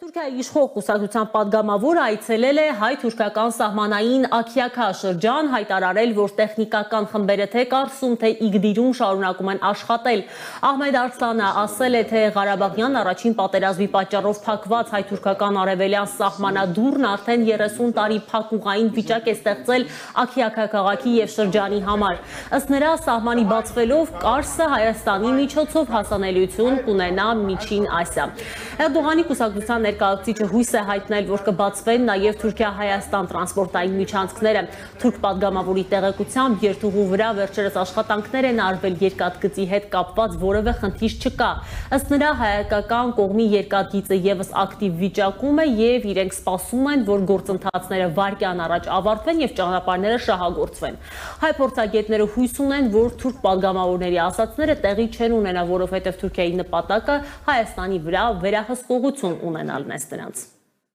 Թուրքիայի իշխող կուսակցության падգամավորը այցելել է հայ-թուրքական սահմանային Աքիակա շրջան, հայտարարել, որ տեխնիկական խմբերը թե Կարսում, թե Իգդիրում շարունակում են աշխատել։ Ահմեդ Արսլանը ասել է, թե Ղարաբաղյան առաջին պատերազմի պատճառով փակված հայ-թուրքական արևելյան սահմանադուրն արդեն 30 տարի փակուղային վիճակ է ստեղծել Աքիակա քաղաքի եւ շրջանի համար։ Ըստ նրա, սահմանի բացվելով Կարսը Հայաստանի միջոցով հասանելիություն կունենա միջին Ասիա։ Էրդողանի կուսակցության ներկայացուցիչը հույս է հայտնել, որ կբացվեն նաև Թուրքիա-Հայաստան տրանսպորտային միջանցքները։ Թուրք падգամավորի տեղեկությամբ երթուղու վրա վերջերս աշխատանքներ են արվել երկաթգծի հետ կապված որևէ խնդիր չկա։ Ըստ նրա հայկական կողմի երկաթգիծը եւս ակտիվ վիճակում է եւ իրենք սպասում են, որ գործընթացները վարկյան առաջ ավարտվեն եւ ճանապարհները շահագործվեն։ Հայ փորձագետները հույս ունեն, որ թուրք падգամավորների ասացները տեղի չեն ունենա, որովհետեւ Թուրքիայի նպատակը Հայաստանի վրա վերահսկողություն ունենալ allmän student.